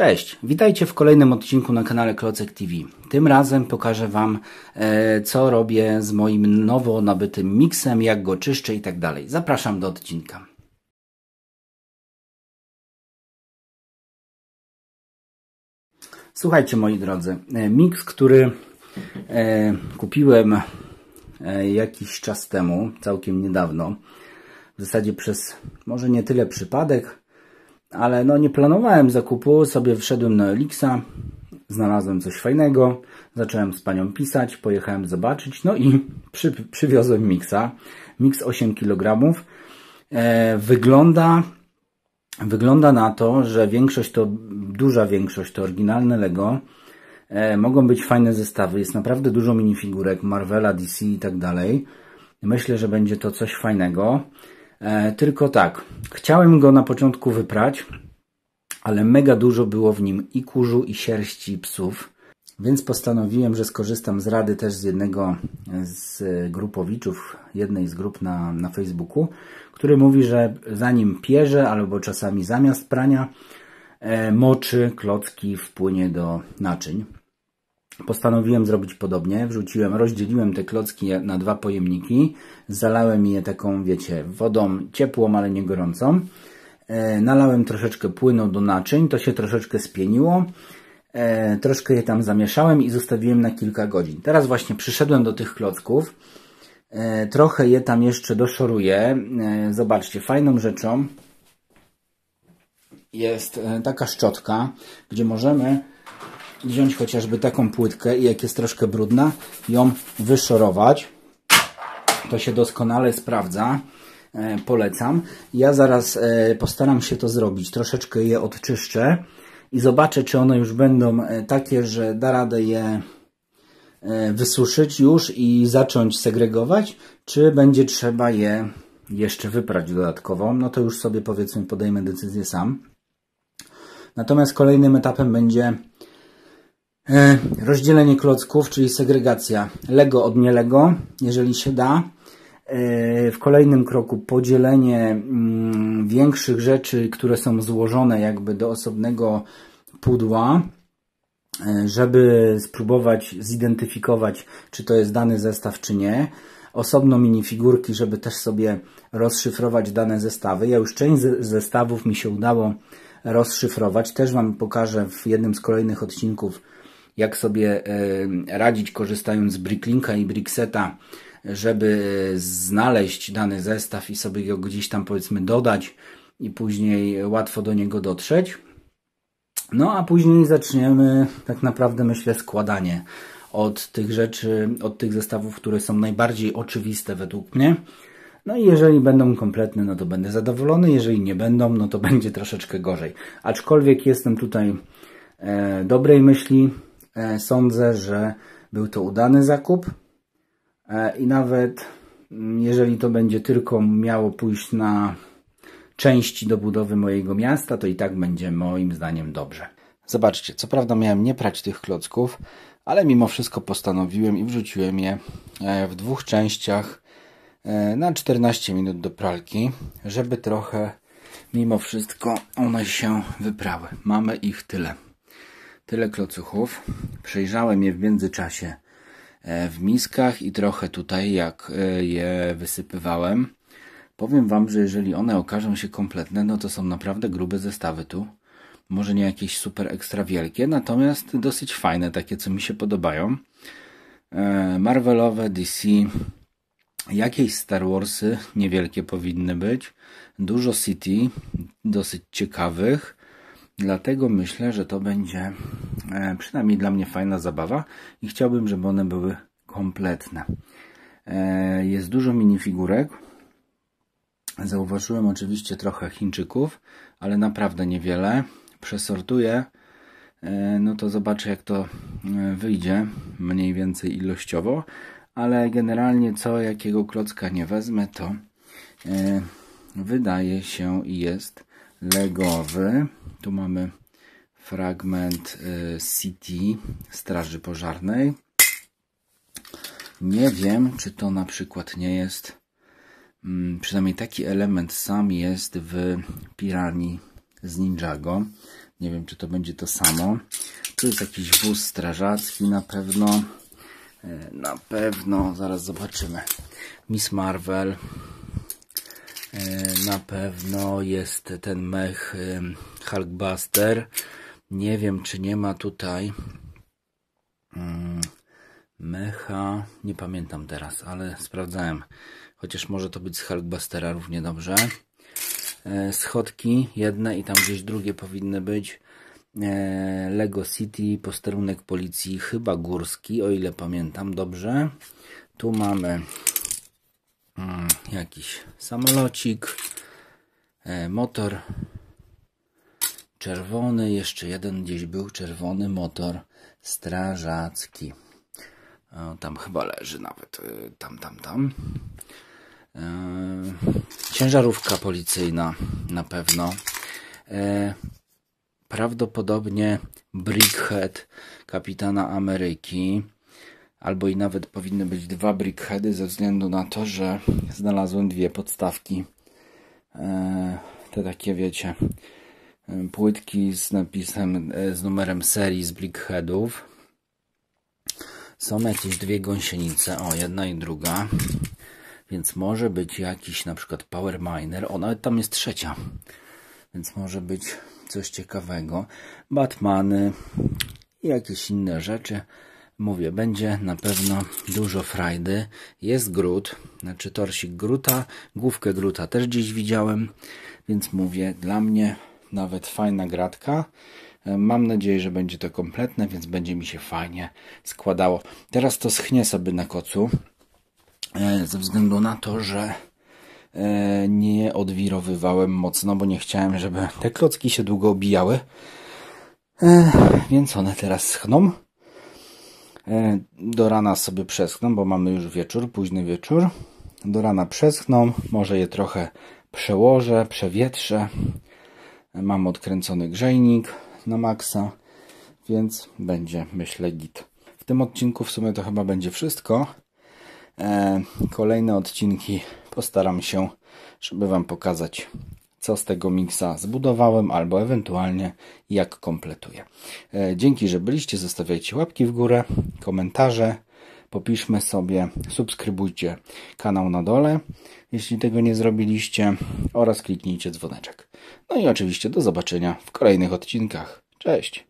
Cześć, witajcie w kolejnym odcinku na kanale Klocek TV. Tym razem pokażę Wam, e, co robię z moim nowo nabytym miksem, jak go czyszczę i tak dalej. Zapraszam do odcinka. Słuchajcie moi drodzy, e, miks, który e, kupiłem jakiś czas temu, całkiem niedawno, w zasadzie przez może nie tyle przypadek, ale no nie planowałem zakupu, sobie wszedłem na Elixa, znalazłem coś fajnego, zacząłem z panią pisać, pojechałem zobaczyć, no i przy, przywiozłem miksa, mix 8 kg. E, wygląda, wygląda na to, że większość to, duża większość to oryginalne Lego, e, mogą być fajne zestawy, jest naprawdę dużo minifigurek, Marvela, DC i tak dalej. Myślę, że będzie to coś fajnego. E, tylko tak, chciałem go na początku wyprać, ale mega dużo było w nim i kurzu, i sierści psów, więc postanowiłem, że skorzystam z rady też z jednego z grupowiczów, jednej z grup na, na Facebooku, który mówi, że zanim pierze, albo czasami zamiast prania, e, moczy klocki wpłynie do naczyń. Postanowiłem zrobić podobnie. Wrzuciłem, rozdzieliłem te klocki na dwa pojemniki. Zalałem je taką, wiecie, wodą ciepłą, ale nie gorącą. E, nalałem troszeczkę płynu do naczyń. To się troszeczkę spieniło. E, troszkę je tam zamieszałem i zostawiłem na kilka godzin. Teraz właśnie przyszedłem do tych klocków. E, trochę je tam jeszcze doszoruję. E, zobaczcie, fajną rzeczą jest e, taka szczotka, gdzie możemy wziąć chociażby taką płytkę i jak jest troszkę brudna, ją wyszorować. To się doskonale sprawdza. E, polecam. Ja zaraz e, postaram się to zrobić. Troszeczkę je odczyszczę i zobaczę, czy one już będą e, takie, że da radę je wysuszyć już i zacząć segregować, czy będzie trzeba je jeszcze wyprać dodatkowo. No to już sobie powiedzmy podejmę decyzję sam. Natomiast kolejnym etapem będzie E, rozdzielenie klocków, czyli segregacja Lego od nie Lego, jeżeli się da. E, w kolejnym kroku podzielenie mm, większych rzeczy, które są złożone jakby do osobnego pudła, e, żeby spróbować zidentyfikować, czy to jest dany zestaw, czy nie. Osobno minifigurki, żeby też sobie rozszyfrować dane zestawy. Ja już część zestawów mi się udało rozszyfrować. Też Wam pokażę w jednym z kolejnych odcinków, jak sobie e, radzić korzystając z Bricklinka i Brickseta, żeby znaleźć dany zestaw i sobie go gdzieś tam powiedzmy dodać i później łatwo do niego dotrzeć. No a później zaczniemy tak naprawdę myślę składanie od tych rzeczy, od tych zestawów, które są najbardziej oczywiste według mnie. No i jeżeli będą kompletne, no to będę zadowolony, jeżeli nie będą, no to będzie troszeczkę gorzej. Aczkolwiek jestem tutaj e, dobrej myśli, sądzę, że był to udany zakup e, i nawet mm, jeżeli to będzie tylko miało pójść na części do budowy mojego miasta, to i tak będzie moim zdaniem dobrze. Zobaczcie, co prawda miałem nie prać tych klocków, ale mimo wszystko postanowiłem i wrzuciłem je e, w dwóch częściach na 14 minut do pralki, żeby trochę mimo wszystko one się wyprały. Mamy ich tyle. Tyle klocuchów. Przejrzałem je w międzyczasie e, w miskach i trochę tutaj, jak e, je wysypywałem. Powiem Wam, że jeżeli one okażą się kompletne, no to są naprawdę grube zestawy tu. Może nie jakieś super ekstra wielkie, natomiast dosyć fajne, takie co mi się podobają. E, Marvelowe, DC, jakieś Star Warsy niewielkie powinny być. Dużo City, dosyć ciekawych. Dlatego myślę, że to będzie e, przynajmniej dla mnie fajna zabawa i chciałbym, żeby one były kompletne. E, jest dużo minifigurek. Zauważyłem oczywiście trochę Chińczyków, ale naprawdę niewiele. Przesortuję, e, no to zobaczę jak to wyjdzie mniej więcej ilościowo, ale generalnie co jakiego klocka nie wezmę, to wydaje się i jest legowy. Tu mamy fragment y, City Straży Pożarnej. Nie wiem, czy to na przykład nie jest, mm, przynajmniej taki element sam jest w Pirani z Ninjago. Nie wiem, czy to będzie to samo. Tu jest jakiś wóz strażacki na pewno. E, na pewno, zaraz zobaczymy. Miss Marvel. E, na pewno jest ten mech e, Hulkbuster. Nie wiem, czy nie ma tutaj mm, mecha. Nie pamiętam teraz, ale sprawdzałem. Chociaż może to być z Hulkbustera równie dobrze. Schodki jedne i tam gdzieś drugie powinny być. Lego City, posterunek policji, chyba górski, o ile pamiętam dobrze. Tu mamy jakiś samolocik, e, motor czerwony, jeszcze jeden gdzieś był czerwony motor strażacki. O, tam chyba leży nawet, e, tam, tam, tam. E, ciężarówka policyjna na pewno. E, prawdopodobnie Brickhead kapitana Ameryki albo i nawet powinny być dwa brickheady ze względu na to, że znalazłem dwie podstawki e, te takie wiecie e, płytki z napisem e, z numerem serii z brickheadów. Są jakieś dwie gąsienice o jedna i druga więc może być jakiś na przykład power miner o nawet tam jest trzecia więc może być coś ciekawego. Batmany i jakieś inne rzeczy Mówię, będzie na pewno dużo frajdy. Jest grut, znaczy torsik gruta, główkę gruta też gdzieś widziałem, więc mówię, dla mnie nawet fajna gratka. E, mam nadzieję, że będzie to kompletne, więc będzie mi się fajnie składało. Teraz to schnie sobie na kocu, e, ze względu na to, że e, nie odwirowywałem mocno, bo nie chciałem, żeby te klocki się długo obijały. Więc one teraz schną. E, do rana sobie przeschną, bo mamy już wieczór, późny wieczór. Do rana przeschną, może je trochę przełożę, przewietrzę. Mam odkręcony grzejnik na maksa, więc będzie, myślę, git. W tym odcinku w sumie to chyba będzie wszystko. E, kolejne odcinki postaram się, żeby Wam pokazać co z tego miksa zbudowałem, albo ewentualnie jak kompletuję. E, dzięki, że byliście, zostawiajcie łapki w górę, komentarze, popiszmy sobie, subskrybujcie kanał na dole, jeśli tego nie zrobiliście, oraz kliknijcie dzwoneczek. No i oczywiście do zobaczenia w kolejnych odcinkach. Cześć!